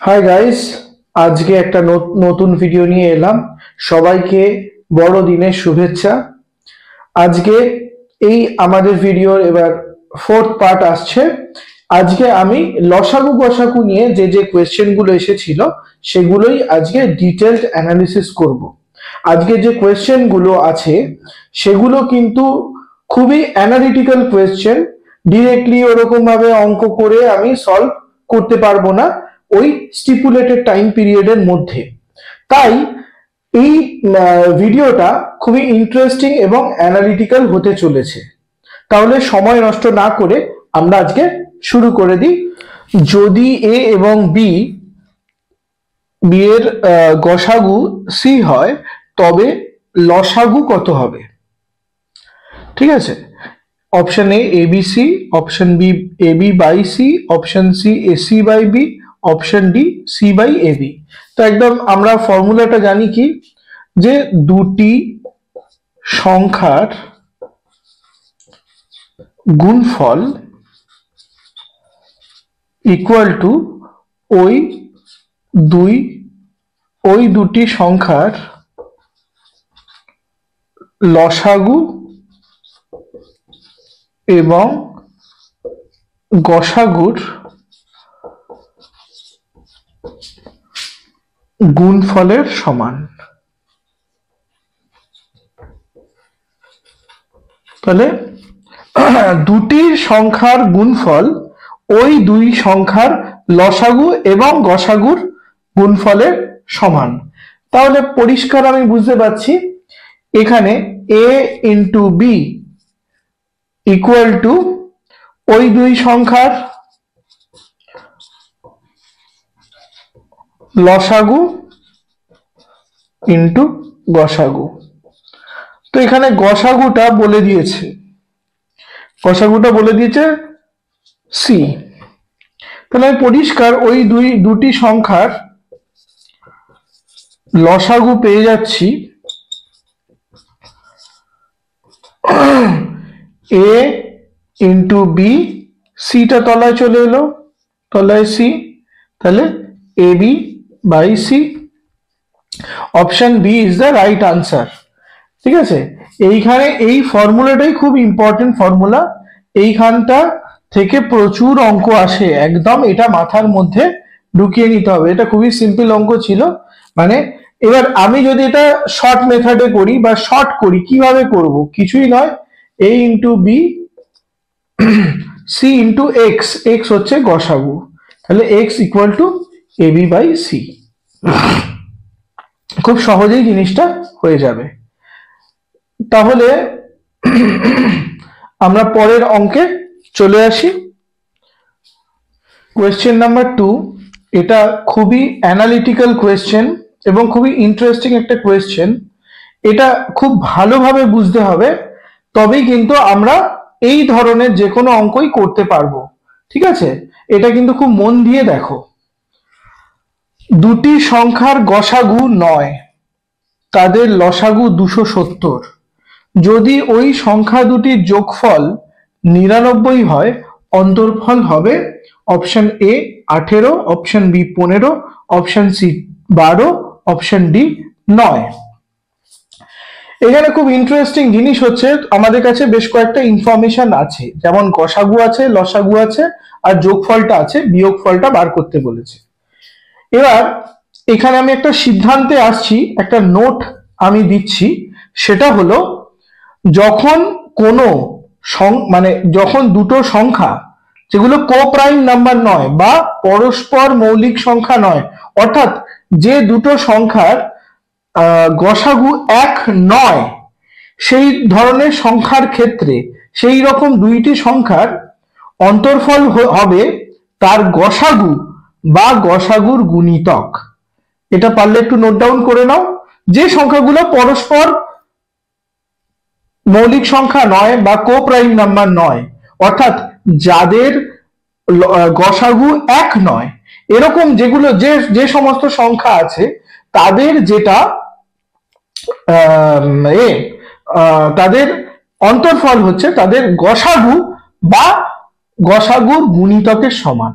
Hi guys আজকে একটা নত- নতুন ভিডিও নিয়ে এলাম। সবাইকে বড়দিনের শুভেচ্ছা। আজকে এই আমাদের ভিডিওর এবার ফোর্থ পার্ট আসছে। আজকে আমি লসাগু গসাগু নিয়ে যে যে কোয়েশ্চেনগুলো এসেছিল, সেগুলোই আজকে ডিটেলড অ্যানালিসিস করব। আজকে যে কোয়েশ্চেনগুলো আছে, সেগুলো কিন্তু খুবই অ্যানালিটিক্যাল কোয়েশ্চেন ডিরেক্টলি ওরকম ভাবে অঙ্ক করে আমি সলভ করতে পারব না। ওই স্টিপুলেটেড টাইম পিরিয়ডের মধ্যে। তাই এই ভিডিওটা খুবই ইন্টারেস্টিং এবং অ্যানালিটিক্যাল হতে চলেছে। তাহলে সময় নষ্ট না করে আমরা আজকে শুরু করে দিই। যদি এ এবং বি বি এর গসাগু সি হয়, তবে লসাগু কত হবে? ঠিক আছে? Option A A B C option B, A B by C option C A C by B option D C by A B তো একদম আমরা ফর্মুলাটা জানি কি? যে দুটি সংখ্যার গুণফল ইকুয়াল টু ওই দুই, ওই দুটি সংখ্যার লসাগু এবং গসাগুর গুণফলের সমান। তাহলে দুটি সংখ্যার গুণফল ওই দুই সংখ্যার লসাগু এবং গসাগুর গুণফলের সমান। তাহলে পরিষ্কার আমি বুঝতে পারছি, এখানে A into B equal to ওই দুই সংখ্যার লসাগু ইন্টু গসাগু। তো এখানে গসাগুটা বলে দিয়েছে। গসাগুটা বলে দিয়েছে সি তাহলে আমি পরিষ্কার ওই দুই, দুটি সংখ্যার লসাগু পেয়ে যাচ্ছি। এ ইন্টু বি সিটা তলায় চলে এলো। তলায় সি তাহলে A B by C. Option B is the right answer. ঠিক আছে? এইখানে এই ফর্মুলাটাই খুব ইম্পর্টেন্ট ফর্মুলা। এইখানটা থেকে প্রচুর অঙ্ক আসে। একদম এটা মাথার মধ্যে ঢুকিয়ে নিতে হবে। এটা খুবই সিম্পল অঙ্ক ছিল। মানে এবার আমি যদি এটা শর্ট মেথডে করি বা শর্ট করি, কীভাবে করব? কিছুই নয়। A into B C into X X হচ্ছে গসাগু। তাহলে X equal to A B by C খুব সহজেই জিনিসটা হয়ে যাবে। তাহলে আমরা পরের অঙ্কে চলে আসি। কোয়েশ্চেন নাম্বার টু এটা খুবই অ্যানালিটিক্যাল কোয়েশ্চেন এবং খুবই ইন্টারেস্টিং একটা কোয়েশ্চেন এটা খুব ভালোভাবে বুঝতে হবে, তবেই কিন্তু আমরা এই ধরনের যে কোনো অঙ্কই করতে পারব। ঠিক আছে? এটা কিন্তু খুব মন দিয়ে দেখো। দুটি সংখ্যার গসাগু নয়, তাদের লসাগু দুশো সত্তর। যদি ওই সংখ্যা দুটির যোগফল নিরানব্বই হয়, অন্তর্ফল হবে অপশন এ আঠেরো, অপশন বি পনেরো, অপশন সি বারো, অপশন ডি নয়। এখানে খুব ইন্টারেস্টিং জিনিস হচ্ছে, আমাদের কাছে বেশ কয়েকটা ইনফরমেশন আছে। যেমন গসাগু আছে, লসাগু আছে, আর যোগফলটা আছে, বিয়োগফলটা বার করতে বলেছে। এবার এখানে আমি একটা সিদ্ধান্তে আসছি, একটা নোট আমি দিচ্ছি, সেটা হলো যখন কোনো মানে যখন দুটো সংখ্যা, যেগুলো কোপ্রাইম নাম্বার নয় বা পরস্পর মৌলিক সংখ্যা নয়, অর্থাৎ যে দুটো সংখ্যার গসাগু এক নয়, সেই ধরনের সংখ্যার ক্ষেত্রে সেই রকম দুইটি সংখ্যার অন্তর্ফল হবে তার গসাগু বা গসাগুর গুণিতক। এটা পারলে একটু নোট ডাউন করে নাও। যে সংখ্যাগুলো পরস্পর মৌলিক সংখ্যা নয় বা কো প্রাইম নাম্বার নয়, অর্থাৎ যাদের গসাগু এক নয়, এরকম যেগুলো যে যে সমস্ত সংখ্যা আছে, তাদের যেটা এ তাদের অন্তর্ফল হচ্ছে তাদের গসাগু বা গসাগুর গুণিতকের সমান।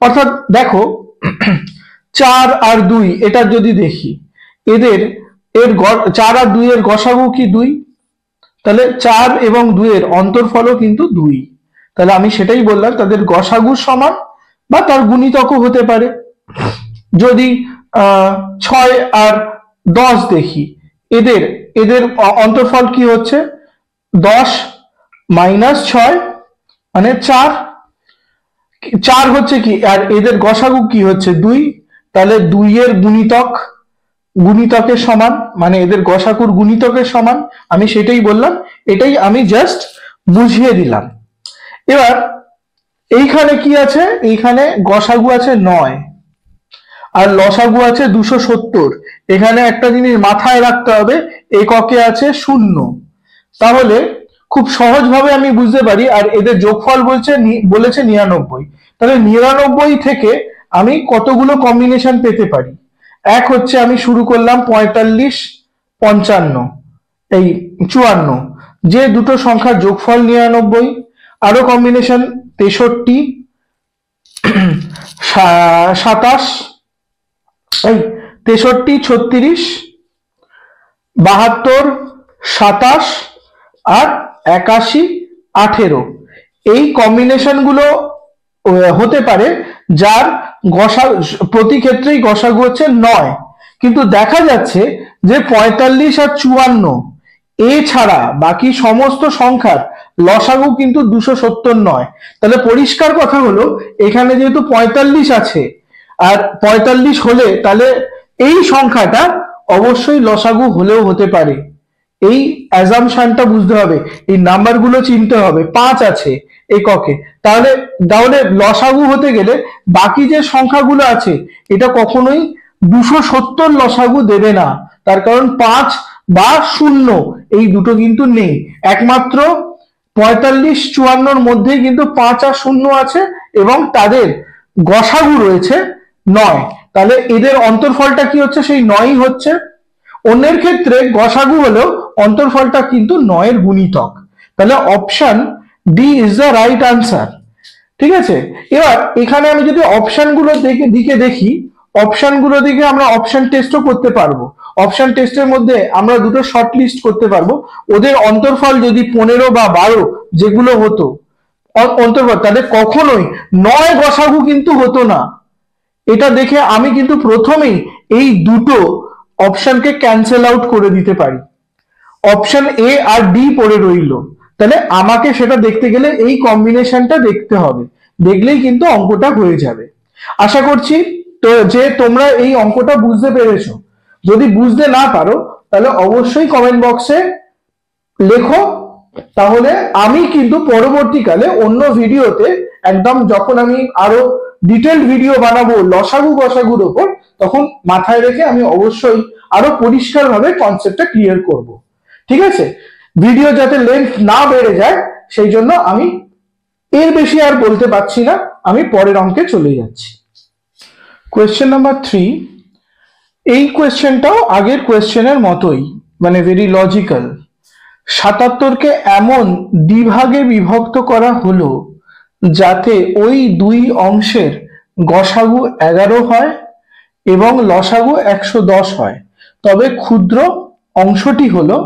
অর্থাৎ দেখো, চার আর দুই, এটা যদি দেখি, এদের, এর চার আর দুই এর গসাগু কি দুই? তাহলে চার এবং দুইয়ের অন্তর্ফলও কিন্তু দুই। তাহলে আমি সেটাই বললাম, তাদের গসাগু সমান বা তার গুণিতকও হতে পারে। যদি ছয় আর দশ দেখি, এদের এদের অন্তর্ফল কি হচ্ছে? দশ মাইনাস ছয় মানে চার চার হচ্ছে কি, আর এদের গসাগু কি হচ্ছে? দুই, তাহলে দুইয়ের গুণিতক, গুণিতকের সমান মানে এদের গসাকুর গুণিতকের সমান, আমি সেটাই বললাম, এটাই আমি জাস্ট বুঝিয়ে দিলাম। এবার, এইখানে কি আছে? এইখানে গসাগু আছে নয়, আর লসাগু আছে দুশো সত্তর। এখানে একটা জিনিস মাথায় রাখতে হবে, এককে আছে শূন্য। তাহলে খুব সহজভাবে আমি বুঝতে পারি, আর এদের যোগফল বলছে বলেছে নিরানব্বই। তাহলে নিরানব্বই থেকে আমি কতগুলো কম্বিনেশন পেতে পারি? এক হচ্ছে আমি শুরু করলাম পঁয়তাল্লিশ, পঞ্চান্ন, এই চুয়ান্ন। যে দুটো সংখ্যার যোগফল নিরানব্বই, আরও কম্বিনেশন তেষট্টি সাতাশ, এই তেষট্টি, ছত্রিশ, বাহাত্তর, সাতাশ, আর একাশি, আঠেরো। এই কম্বিনেশনগুলো হতে পারে যার গসা প্রতি ক্ষেত্রেই গসাগু হচ্ছে নয়। কিন্তু দেখা যাচ্ছে যে পঁয়তাল্লিশ আর চুয়ান্ন, এছাড়া বাকি সমস্ত সংখ্যার লসাগু কিন্তু দুশো সত্তর নয়। তাহলে পরিষ্কার কথা হলো, এখানে যেহেতু পঁয়তাল্লিশ আছে, আর পঁয়তাল্লিশ হলে তাহলে এই সংখ্যাটা অবশ্যই লসাগু হলেও হতে পারে। এই অ্যাজামশনটা বুঝতে হবে, এই নাম্বারগুলো চিনতে হবে, পাঁচ আছে এককে। তাহলে তাহলে লসাগু হতে গেলে বাকি যে সংখ্যাগুলো আছে, এটা কখনোই দুশো সত্তর লসাগু দেবে না। তার কারণ পাঁচ বা শূন্য, এই দুটো কিন্তু নেই। একমাত্র পঁয়তাল্লিশ চুয়ান্নর মধ্যেই কিন্তু পাঁচ আর শূন্য আছে এবং তাদের গসাগু রয়েছে নয়। তাহলে এদের অন্তর্ফলটা কি হচ্ছে? সেই নয়ই হচ্ছে। অন্যের ক্ষেত্রে গসাগু হলেও অন্তর্ফলটা কিন্তু নয়ের গুণিতক। তাহলে option D is the right answer ঠিক আছে? এবার এখানে আমি যদি অপশনগুলো দিকে দেখি অপশনগুলো দিকে আমরা অপশন টেস্টও করতে পারব। অপশন টেস্টের মধ্যে আমরা দুটো শর্ট লিস্ট করতে পারব। ওদের অন্তর্ফল যদি পনেরো বা বারো যেগুলো হতো অন্তর্ফল, তাহলে কখনোই নয় গসাগু কিন্তু হতো না। এটা দেখে আমি কিন্তু প্রথমেই এই দুটো অপশনকে ক্যান্সেল আউট করে দিতে পারি। অপশন এ আর ডি পড়ে রইল। তাহলে আমাকে সেটা দেখতে গেলে এই কম্বিনেশনটা দেখতে হবে। দেখলেই কিন্তু অঙ্কটা হয়ে যাবে। আশা করছি তো যে তোমরা এই অঙ্কটা বুঝতে পেরেছ। যদি বুঝতে না পারো, তাহলে অবশ্যই কমেন্ট বক্সে লেখো। তাহলে আমি কিন্তু পরবর্তীকালে অন্য ভিডিওতে একদম যখন আমি আরও ডিটেলড ভিডিও বানাবো, লসাগু গসাগুর ওপর, তখন মাথায় রেখে আমি অবশ্যই আরও পরিষ্কারভাবে কনসেপ্টটা ক্লিয়ার করব। ঠিক আছে? ভিডিও যাতে লেন্থ না বেড়ে যায়, সেই জন্য আমি এর বেশি আর বলতে পারছি না, আমি পরের অঙ্কে চলে যাচ্ছি। কোয়েশ্চেন নাম্বার থ্রি এই কোয়েশ্চেনটাও আগের কোয়েশ্চেনের মতোই মানে ভেরি লজিক্যাল সাতাত্তরকে এমন দ্বিভাগে বিভক্ত করা হলো যাতে ওই দুই অংশের গসাগু এগারো হয় এবং লসাগু একশো দশ হয়। তবে ক্ষুদ্র অংশটি হলো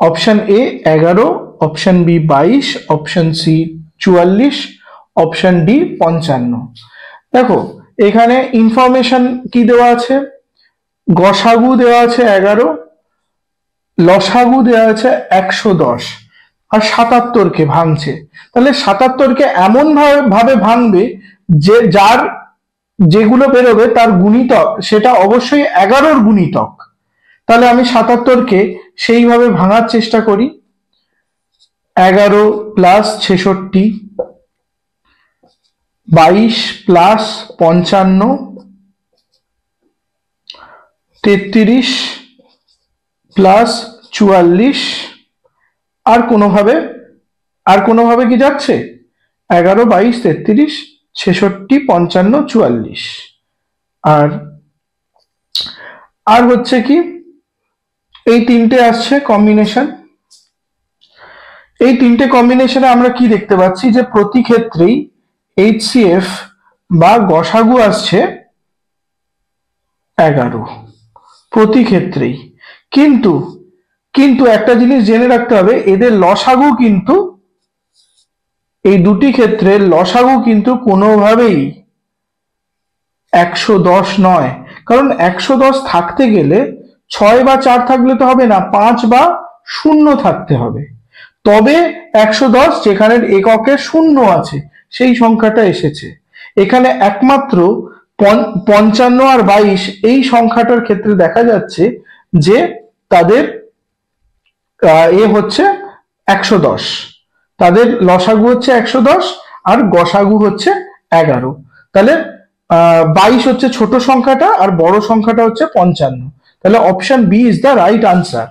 অপশন এ এগারো, অপশন বি বাইশ, অপশন সি চুয়াল্লিশ, অপশন ডি পঞ্চান্ন। দেখো, এখানে ইনফরমেশন কি দেওয়া আছে? গসাগু দেওয়া আছে এগারো, লসাগু দেওয়া আছে একশো দশ, আর সাতাত্তরকে ভাঙছে। তাহলে সাতাত্তরকে এমন ভাবে ভাঙবে যে যার যেগুলো বেরোবে তার গুণিতক, সেটা অবশ্যই এগারোর গুণিতক। তাহলে আমি সাতাত্তরকে সেইভাবে ভাঙার চেষ্টা করি। এগারো প্লাস ছেষট্টি, বাইশ প্লাস পঞ্চান্ন, তেত্রিশ প্লাস চুয়াল্লিশ, আর কোনোভাবে আর কোনোভাবে কি যাচ্ছে? এগারো, বাইশ, তেত্রিশ, ছেষট্টি, পঞ্চান্ন, চুয়াল্লিশ। আর আর হচ্ছে কি? এই তিনটে আসছে কম্বিনেশন এই তিনটে কম্বিনেশনে আমরা কি দেখতে পাচ্ছি? যে প্রতি ক্ষেত্রেই এইচসিএফ বা গসাগু আসছে এগারো। প্রতি ক্ষেত্রেই। কিন্তু কিন্তু একটা জিনিস জেনে রাখতে হবে, এদের লসাগু কিন্তু এই দুটি ক্ষেত্রে লসাগু কিন্তু কোনোভাবেই একশো দশ নয়। কারণ একশো দশ থাকতে গেলে ছয় বা চার থাকলে তো হবে না, পাঁচ বা শূন্য থাকতে হবে। তবে একশো দশ যেখানে এককে শূন্য আছে, সেই সংখ্যাটা এসেছে। এখানে একমাত্র পঞ্চান্ন আর বাইশ এই সংখ্যাটার ক্ষেত্রে দেখা যাচ্ছে যে তাদের এ হচ্ছে একশো দশ। তাদের লসাগু হচ্ছে একশো দশ আর গসাগু হচ্ছে এগারো। তাহলে বাইশ হচ্ছে ছোট সংখ্যাটা আর বড় সংখ্যাটা হচ্ছে পঞ্চান্ন। তাহলে option B is the right answer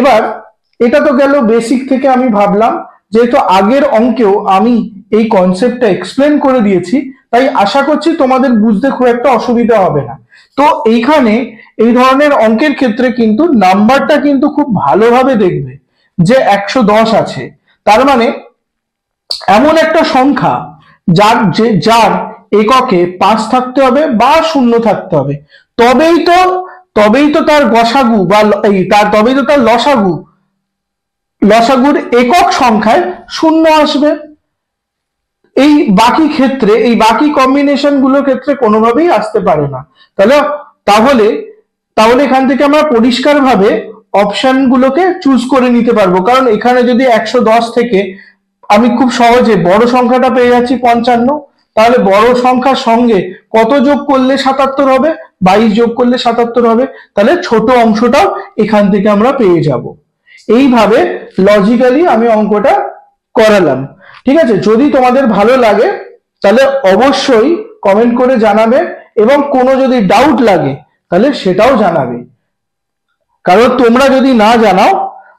এবার, এটা তো গেল বেসিক থেকে আমি ভাবলাম, যেহেতু আগের অঙ্কেও আমি এই কনসেপ্টটা এক্সপ্লেন করে দিয়েছি, তাই আশা করছি তোমাদের বুঝতে খুব একটা অসুবিধা হবে না। তো এইখানে এই ধরনের অঙ্কের ক্ষেত্রে কিন্তু নাম্বারটা কিন্তু খুব ভালোভাবে দেখবে যে একশো দশ আছে। তার মানে এমন একটা সংখ্যা যার যে, যার এককে পাঁচ থাকতে হবে বা শূন্য থাকতে হবে। তবেই তো তবেই তো তার গসাগু বা এই, তার, তবেই তো তার লসাগু। লসাগুর একক সংখ্যায় শূন্য আসবে। এই বাকি ক্ষেত্রে, এই বাকি কম্বিনেশনগুলোর ক্ষেত্রে কোনোভাবেই আসতে পারে না। তাহলে তাহলে তাহলে এখান থেকে আমরা পরিষ্কারভাবে অপশন গুলোকে চুজ করে নিতে পারব। কারণ এখানে যদি একশো দশ থেকে আমি খুব সহজে বড় সংখ্যাটা পেয়ে যাচ্ছি পঞ্চান্ন। তাহলে বড় সংখ্যার সঙ্গে কত যোগ করলে সাতাত্তর হবে? বাইশ যোগ করলে সাতাত্তর হবে। তাহলে ছোট অংশটাও এখান থেকে আমরা পেয়ে যাব। এইভাবে লজিক্যালি আমি অঙ্কটা করালাম। ঠিক আছে? যদি তোমাদের ভালো লাগে, তাহলে অবশ্যই কমেন্ট করে জানাবে এবং কোনো যদি ডাউট লাগে, তাহলে সেটাও জানাবে। কারণ তোমরা যদি না জানাও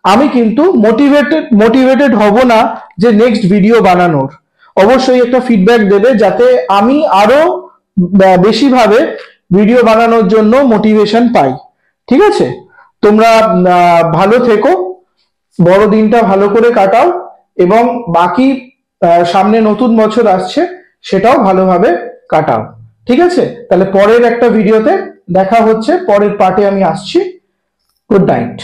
আমি কিন্তু মোটিভেটেড মোটিভেটেড হব না যে নেক্সট ভিডিও বানানোর। অবশ্যই একটা ফিডব্যাক দেবে যাতে আমি আরও বেশিভাবে ভিডিও বানানোর জন্য মোটিভেশন পাই। ঠিক আছে? তোমরা ভালো থেকো বড় দিনটা ভালো করে কাটাও এবং বাকি সামনে নতুন বছর আসছে সেটাও ভালোভাবে কাটাও। ঠিক আছে? তাহলে পরের একটা ভিডিওতে দেখা হচ্ছে, পরের পার্টে আমি আসছি। Good night